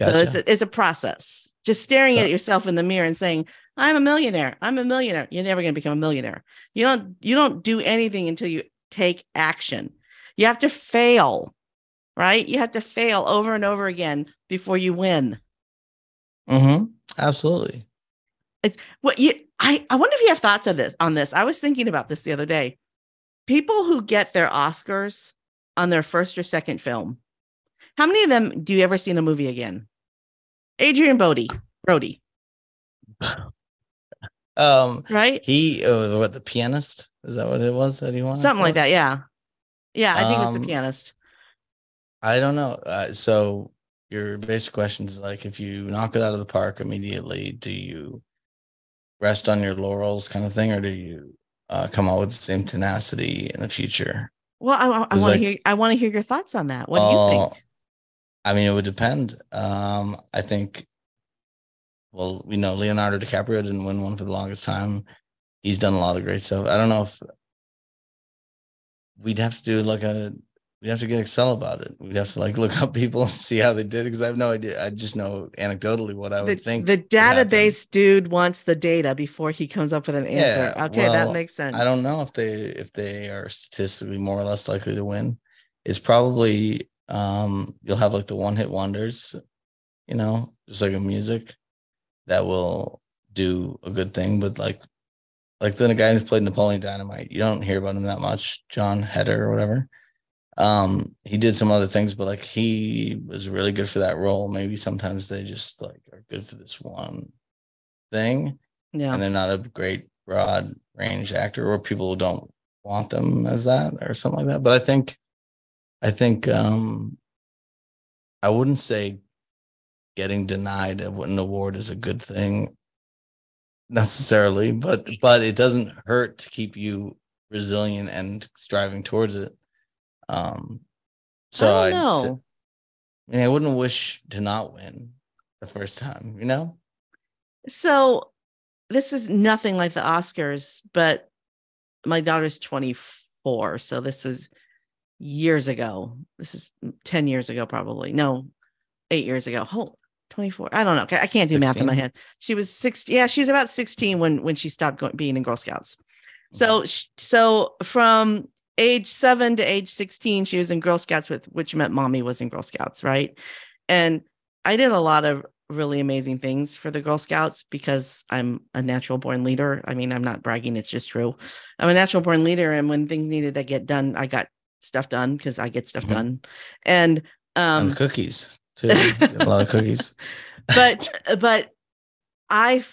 So it's a, it's a process. Just staring So- at yourself in the mirror and saying, "I'm a millionaire. I'm a millionaire." You're never going to become a millionaire. You don't you don't do anything until you take action. You have to fail, right? You have to fail over and over again before you win. Mhm. absolutely It's What you I I wonder if you have thoughts on this on this. I was thinking about this the other day. People who get their Oscars on their first or second film. How many of them do you ever see in a movie again? Adrien Brody, Brody, um right? he uh, what the pianist is that what it was that he won Something like that. Yeah. Yeah. I think it's Um, the pianist. I don't know. Uh, so your basic question is like, if you knock it out of the park immediately, do you rest on your laurels, kind of thing, or do you uh, come out with the same tenacity in the future. Well, I, I It's want like- to hear. I want to hear your thoughts on that. What do you think? I mean, it would depend. Um, I think. Well, we know Leonardo DiCaprio didn't win one for the longest time. He's done a lot of great stuff. I don't know if we'd have to do like a. We'd have to get Excel about it. We'd have to like look up people and see how they did because I have no idea. I just know anecdotally what I The, would think. the database dude wants the data before he comes up with an answer. Yeah, okay, that makes sense. I don't know if they if they are statistically more or less likely to win. It's probably um you'll have like the one hit wonders, you know, just like a music that will do a good thing, but like like then a guy who's played Napoleon Dynamite, you don't hear about him that much, Jon Heder or whatever. Um, he did some other things, but like he was really good for that role. Maybe sometimes they just like are good for this one thing Yeah. and they're not a great broad range actor or people don't want them as that or something like that but i think i think um i wouldn't say getting denied of an award is a good thing necessarily but but it doesn't hurt to keep you resilient and striving towards it um so I don't know. I mean, I wouldn't wish to not win the first time, you know? So this is nothing like the Oscars, but my daughter's 24. So this was years ago. This is 10 years ago, probably. No, eight years ago. Oh, 24. I don't know. I can't do math in my head. She was six. Yeah, she was about 16 when when she stopped going, being in Girl Scouts. So so from age seven to age 16, she was in Girl Scouts with which meant mommy was in Girl Scouts, right? And I did a lot of really amazing things for the Girl Scouts because I'm a natural born leader. I mean, I'm not bragging, it's just true. I'm a natural born leader. And when things needed to get done, I got stuff done because I get stuff Mhm. done. And and um the cookies too. a lot of cookies. but but I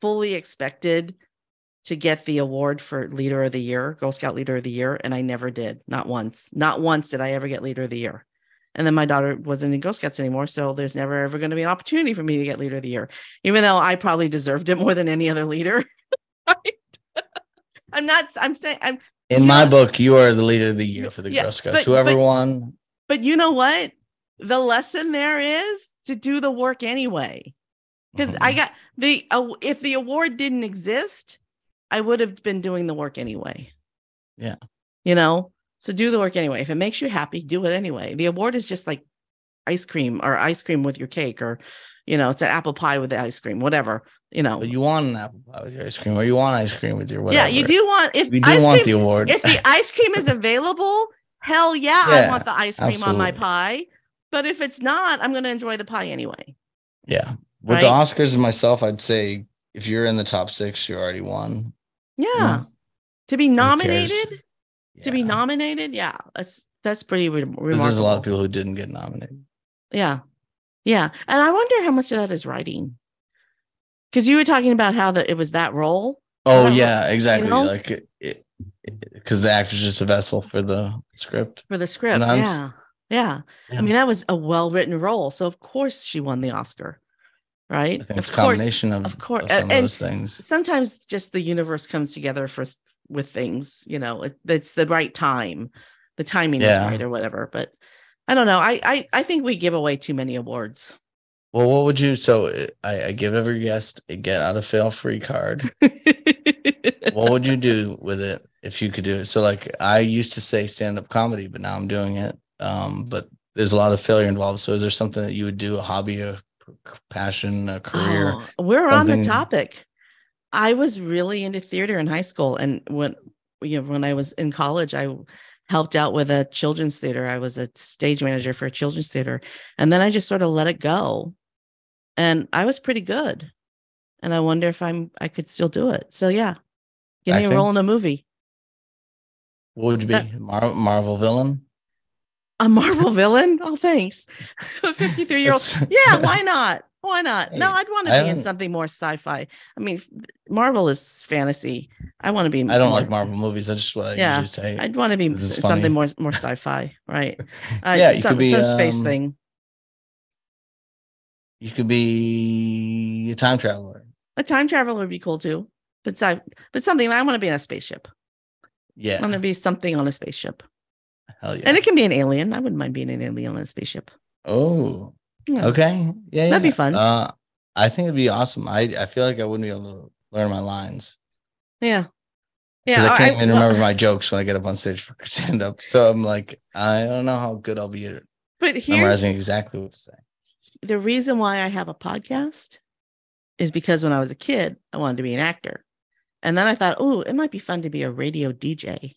fully expected to get the award for leader of the year, Girl Scout leader of the year, and I never did. Not once. Not once did I ever get leader of the year. And then my daughter wasn't in Girl Scouts anymore, so there's never ever going to be an opportunity for me to get leader of the year, even though I probably deserved it more than any other leader. right? I'm not. I'm saying. I'm. In my know- book, you are the leader of the year for the Yeah, Girl Scouts. but- Whoever but- won, But you know what? The lesson there is to do the work anyway. because I Mhm. got the uh, if the award didn't exist, I would have been doing the work anyway. Yeah. You know, so do the work anyway. If it makes you happy, do it anyway. The award is just like ice cream or ice cream with your cake or you know, it's an apple pie with the ice cream, whatever, you know. but you want an apple pie with your ice cream, or you want ice cream with your whatever. yeah, you do want if We do ice want cream, the award. if the ice cream is available, hell yeah, I want the ice cream on my pie. But if it's not, I'm going to enjoy the pie anyway. yeah. With the Oscars and myself, I'd say if you're in the top six, you already won. Yeah. Yeah. To be nominated, to be nominated, yeah, that's that's pretty re- remarkable. There's a lot of people who didn't get nominated. Yeah. Yeah. And I wonder how much of that is writing. Because you were talking about how that it was that role. Oh don't- yeah, exactly. know? Like it, because the actor's just a vessel for the script. for the script. Sometimes. Yeah. yeah. I mean, that was a well written role. So of course she won the Oscar. Right. I think it's a of course. combination of, of course, of some of and- those things. Sometimes just the universe comes together for with things, you know, it, it's the right time. The timing Yeah. is right or whatever. But I don't know. I, I I think we give away too many awards. Well, what would you? So I, I give every guest a get out of fail free card. what would you do with it if you could do it? So like I used to say stand up comedy, but now I'm doing it. Um, but there's a lot of failure involved. So is there something that you would do, a hobby, a passion, a career? Oh, we're on the topic. I was really into theater in high school, and when you know when I was in college, I helped out with a children's theater. I was a stage manager for a children's theater, and then I just sort of let it go, and I was pretty good. And I wonder if I'm I could still do it. So yeah, give me a role in a movie, What would you be? That- Mar- Marvel villain? A Marvel villain. Oh, thanks, a 53 year old. Yeah, why not? Why not? No, I'd want to I be in something more sci-fi. I mean, Marvel is fantasy. I want to be. I don't more- like Marvel movies. That's just what I Yeah, usually say. I'd want to be This is s- something funny. more more sci-fi, right? Uh, Yeah, you some, could be, some space um, thing. you could be a time traveler. A time traveler would be cool too. but so, but something I want to be in a spaceship. Yeah, I want to be something on a spaceship, Hell yeah. and it can be an alien. I wouldn't mind being an alien on a spaceship. oh, Yeah. okay. Yeah. That'd be fun. Uh, I think it'd be awesome. I, I feel like I wouldn't be able to learn my lines Yeah, yeah. I can't even well, remember my jokes when I get up on stage for stand up. So I'm like, I don't know how good I'll be at But memorizing exactly what to say. the reason why I have a podcast is because when I was a kid, I wanted to be an actor. And then I thought, oh, it might be fun to be a radio DJ.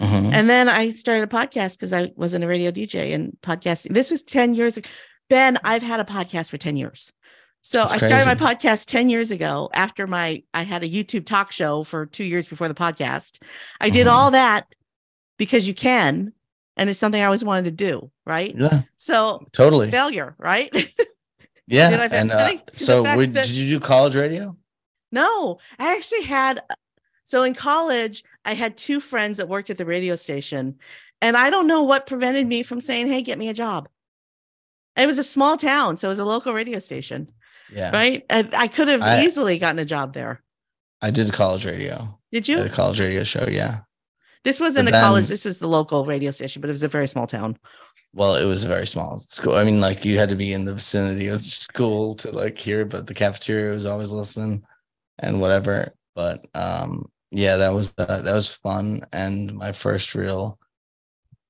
Mhm. And then I started a podcast because I wasn't a radio DJ and podcasting. This was 10 years ago. Ben, I've had a podcast for 10 years. So That's I started my podcast 10 years ago after my I had a YouTube talk show for 2 years before the podcast. I did Mhm. all that because you can and it's something I always wanted to do, right? Yeah, So totally. failure, right? Yeah. Did and I uh, so that- did you do college radio? No, I actually had. So in college, I had two friends that worked at the radio station, and I don't know what prevented me from saying, "Hey, get me a job." It was a small town, so it was a local radio station, Yeah. right? And I could have I- easily gotten a job there. I did college radio. Did I you? did a college radio show. Yeah. This wasn't a but college. This was the local radio station, but it was a very small town. Well, it was a very small school. I mean, like you had to be in the vicinity of school to like hear, but the cafeteria was always listening and whatever. But um, yeah, that was uh, that was fun and my first real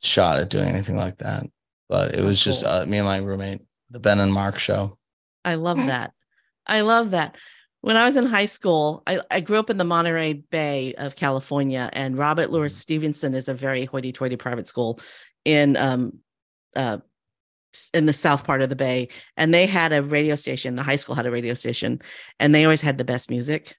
shot at doing anything like that. But it was just cool. uh, me and my roommate, the Ben and Mark show. I love that. I love that. When I was in high school, I, I grew up in the Monterey Bay of California, and Robert Louis Stevenson is a very hoity-toity private school in um uh in the south part of the bay. And they had a radio station. The high school had a radio station, and they always had the best music.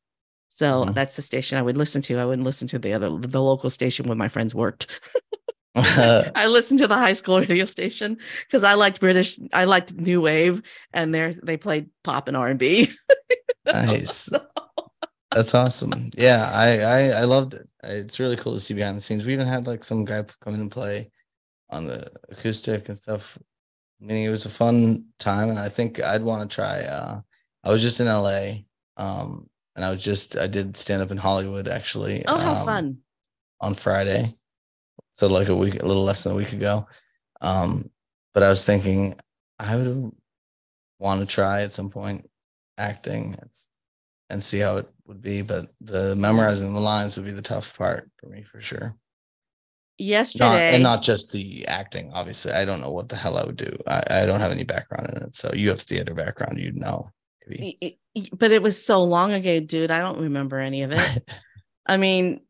So Mhm. that's the station I would listen to. I wouldn't listen to the other the local station where my friends worked. I listened to the high school radio station because I liked British. I liked new wave, and they they played pop and R and B. nice. That's awesome. Yeah, I, I I loved it. It's really cool to see behind the scenes. We even had like some guy come in and play on the acoustic and stuff. I mean, it was a fun time, and I think I'd want to try. Uh, I was just in LA, um, and I was just I did stand up in Hollywood actually. Oh, how um, fun! on Friday, so like a week, a little less than a week ago. Um, but I was thinking I would want to try at some point acting and see how it would be. But the memorizing the lines would be the tough part for me for sure. Yesterday, Not and not just the acting. Obviously, I don't know what the hell I would do. I, I don't have any background in it. So you have theater background, you'd know. Y- but it was so long ago, dude. I don't remember any of it. I mean,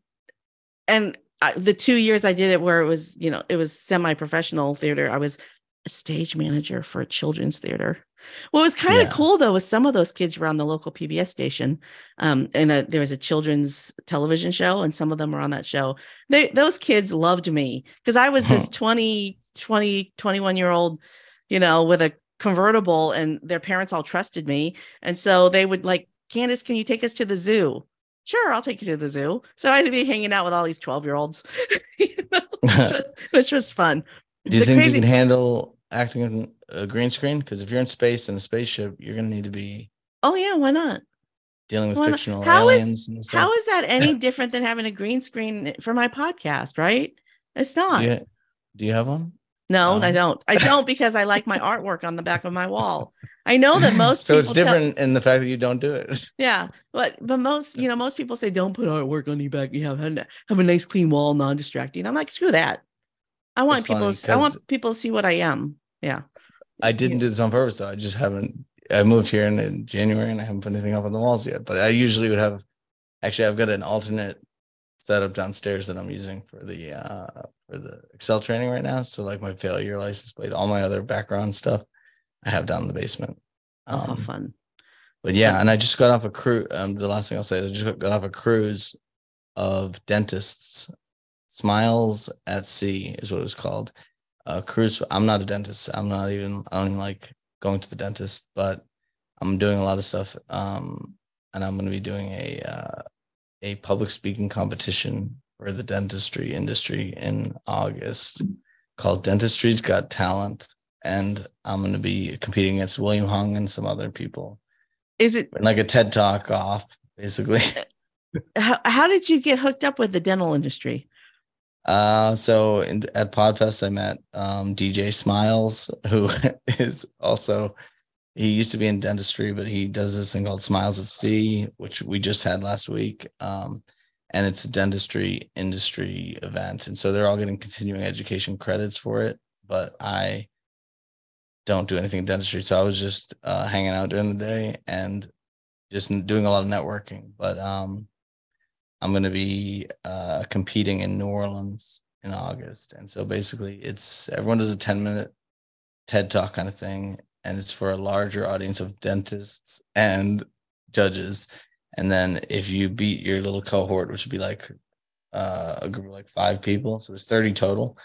and I, the two years I did it, where it was, you know, it was semi-professional theater. I was a stage manager for a children's theater. What was kind of Yeah. cool though was some of those kids were on the local PBS station, um, and a, there was a children's television show, and some of them were on that show. They those kids loved me because I was this 20, 20, 21 year old, you know, with a convertible, and their parents all trusted me, and so they would like, Kandas, can you take us to the zoo? Sure, I'll take you to the zoo. So I had to be hanging out with all these 12 year olds, which was fun. Do you The think crazy- you can handle acting on a green screen? Because if you're in space in a spaceship, you're gonna need to be Oh, yeah, why not? dealing with Why not? fictional How is- aliens. and stuff. How is that any different than having a green screen for my podcast, right? It's not. do do you have one? No, I don't. I don't because I like my artwork on the back of my wall. I know that most so it's people tell- different in the fact that you don't do it. yeah, but but most you know most people say don't put artwork on your back. You have have a nice clean wall, non-distracting. I'm like screw that. I want It's people. To, I want people to see what I am. Yeah. I didn't do this on purpose though. I just haven't. I moved here in, in January and I haven't put anything up on the walls yet. But I usually would have. Actually, I've got an alternate setup downstairs that I'm using for the uh for the Excel training right now. So like my failure license plate, all my other background stuff, I have down in the basement. Oh, Um, fun. But yeah, and I just got off a cruise. Um, the last thing I'll say is I just got off a cruise of dentists. Smiles at Sea is what it was called. A cruise. I'm not a dentist. I'm not even. I don't even like going to the dentist, but I'm doing a lot of stuff. Um, and I'm going to be doing a uh, a public speaking competition for the dentistry industry in August called Dentistry's Got Talent, and I'm going to be competing against William Hung and some other people Is it like a TED talk off, basically. how, how did you get hooked up with the dental industry? Uh, so in, at Podfest, I met um, DJ Smiles, who is also he used to be in dentistry, but he does this thing called Smiles at Sea, which we just had last week. Um, and it's a dentistry industry event, and so they're all getting continuing education credits for it. But I don't do anything in dentistry, so I was just uh, hanging out during the day and just doing a lot of networking. But um, I'm going to be uh, competing in New Orleans in August. And so basically, it's everyone does a 10 minute TED talk kind of thing. And it's for a larger audience of dentists and judges. And then if you beat your little cohort, which would be like uh, a group of like five people, so it's 30 total.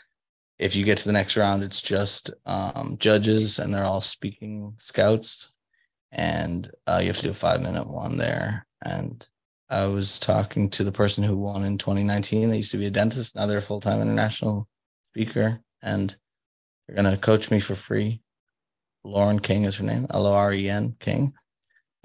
If you get to the next round, it's just um, judges and they're all speaking scouts. And uh, you have to do a five minute one there. And I was talking to the person who won in 2019. They used to be a dentist. Now they're a full time international speaker, and they're going to coach me for free. Loren King is her name, L O R E N King.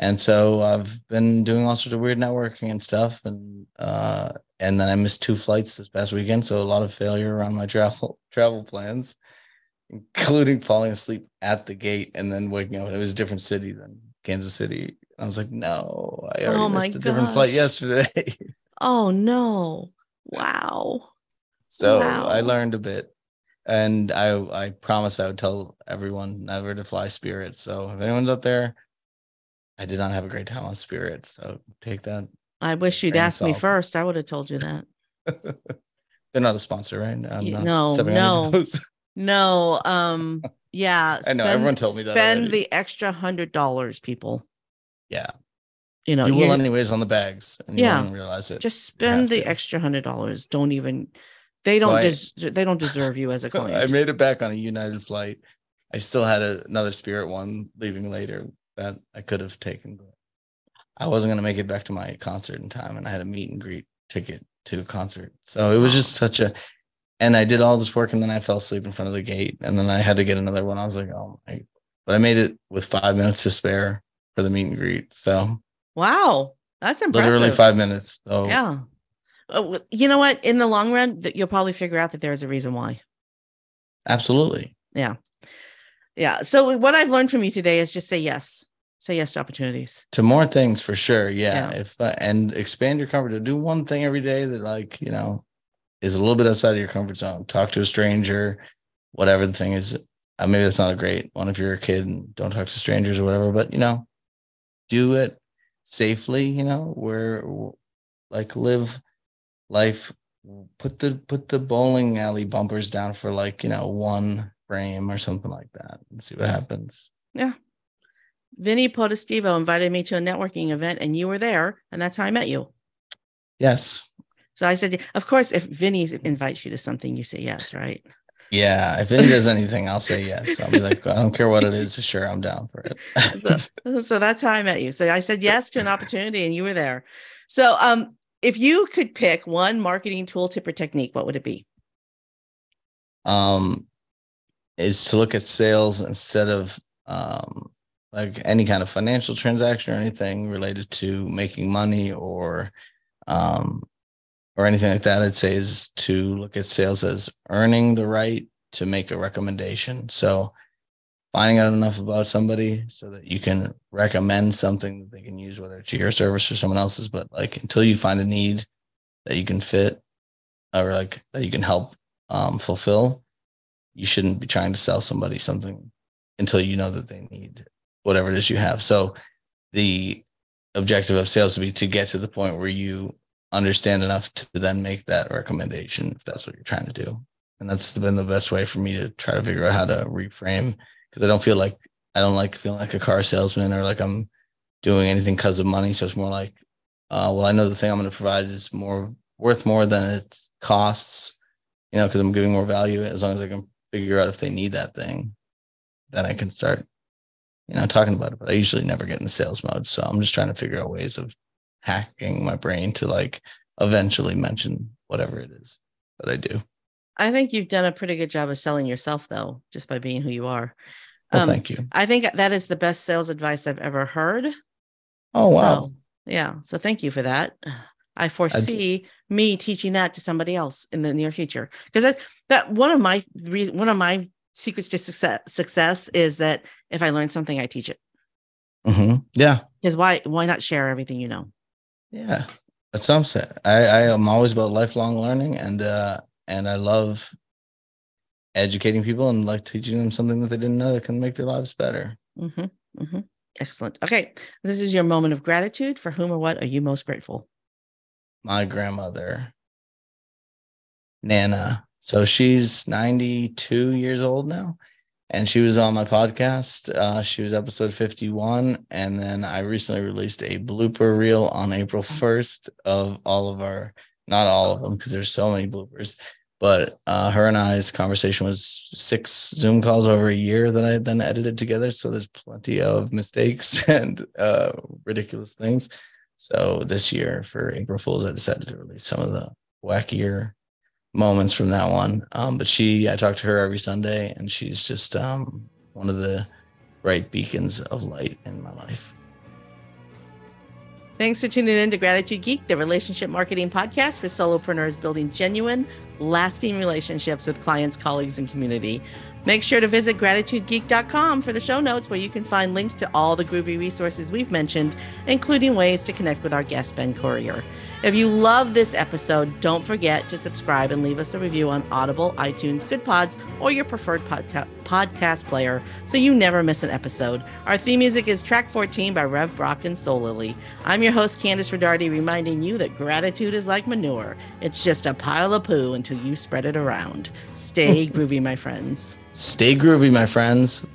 And so I've been doing all sorts of weird networking and stuff, and uh, and then I missed two flights this past weekend, so a lot of failure around my travel travel plans, including falling asleep at the gate and then waking up. It was a different city than Kansas City I was like, no, I already Oh missed a different flight yesterday. Oh no. Wow. so Wow. I learned a bit. And I I promised I would tell everyone never to fly Spirit. So if anyone's up there, I did not have a great time on Spirit. So take that. I wish you'd asked me first. I would have told you that. They're not a sponsor, right? I'm not no, stepping on your no. No, um, yeah. I know, everyone told me that Spend already. the extra hundred dollars, people. Yeah. You know, you will anyways on the bags and you Yeah. won't realize it. just spend the to. extra hundred dollars. Don't even. They So don't. I- des- they don't deserve you as a client. I made it back on a United flight. I still had a, another Spirit one leaving later that I could have taken, but I wasn't going to make it back to my concert in time. And I had a meet and greet ticket to a concert. So it was just such a, and I did all this work and then I fell asleep in front of the gate. And then I had to get another one. I was like, oh my, but I made it with five minutes to spare for the meet and greet. So wow, that's impressive. literally five minutes. So Yeah. Uh, You know what? In the long run, you'll probably figure out that there's a reason why. absolutely. Yeah. So what I've learned from you today is just say yes. Say yes to opportunities. to more things for sure yeah, Yeah. if uh, and expand your comfort to do one thing every day that like you know is a little bit outside of your comfort zone talk to a stranger whatever the thing is uh, maybe that's not a great one if you're a kid and don't talk to strangers or whatever but you know do it safely you know where like live life put the put the bowling alley bumpers down for like you know one frame or something like that and see what happens Yeah. Vinny Potestivo invited me to a networking event and you were there. And that's how I met you. yes So I said, of course, if Vinny invites you to something, you say yes, right? Yeah, if it does anything, I'll say yes. I'll be like, I don't care what it is. Sure, I'm down for it. So, so that's how I met you. So I said yes to an opportunity and you were there. So um, if you could pick one marketing tool, tip, or technique, what would it be? um, is to look at sales instead of um, like any kind of financial transaction or anything related to making money or um, or anything like that. I'd say is to look at sales as earning the right to make a recommendation. So finding out enough about somebody so that you can recommend something that they can use, whether it's your service or someone else's. But like until you find a need that you can fit or like that you can help um, fulfill, you shouldn't be trying to sell somebody something until you know that they need whatever it is you have. So the objective of sales would be to get to the point where you understand enough to then make that recommendation if that's what you're trying to do. And that's been the best way for me to try to figure out how to reframe because I don't feel like I don't like feeling like a car salesman or like I'm doing anything because of money. So it's more like, uh, well, I know the thing I'm going to provide is more worth more than it costs, you know, because I'm giving more value. As long as I can figure out if they need that thing, then I can start, you know, talking about it. But I usually never get in the sales mode. So I'm just trying to figure out ways of hacking my brain to like eventually mention whatever it is that I do. I think you've done a pretty good job of selling yourself, though, just by being who you are. Well, Um, thank you. I think that is the best sales advice I've ever heard. Oh, wow. So, yeah. So thank you for that. I foresee me teaching that to somebody else in the near future because that that one of my one of my secrets to success, success is that if I learn something, I teach it. hmm Yeah. Because why why not share everything you know? Yeah. That's what I'm saying. I, I am always about lifelong learning and uh and I love educating people and like teaching them something that they didn't know that can make their lives better. hmm hmm Excellent. Okay, this is your moment of gratitude. For whom or what are you most grateful? My grandmother, Nana. So she's 92 years old now. And she was on my podcast. Uh, she was episode 51. And then I recently released a blooper reel on April 1st of all of our, not all of them, because there's so many bloopers, but uh, her and I's conversation was six Zoom calls over a year that I then edited together. So there's plenty of mistakes and uh, ridiculous things. So this year for April Fools, I decided to release some of the wackier moments from that one. Um, but she, I talk to her every Sunday, and she's just um, one of the bright beacons of light in my life. Thanks for tuning in to Gratitude Geek, the relationship marketing podcast for solopreneurs building genuine, lasting relationships with clients, colleagues, and community. Make sure to visit gratitudegeek.com for the show notes where you can find links to all the groovy resources we've mentioned, including ways to connect with our guest, Ben Currier. If you love this episode, don't forget to subscribe and leave us a review on Audible, iTunes, Goodpods, or your preferred podca- podcast player so you never miss an episode. Our theme music is track 14 by Rev Brock and Soul Lily. I'm your host, Kandas Rodarte, reminding you that gratitude is like manure. It's just a pile of poo until you spread it around. Stay oh. groovy, my friends. Stay groovy, my friends.